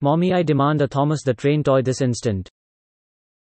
Mommy I demand a Thomas the Train toy this instant.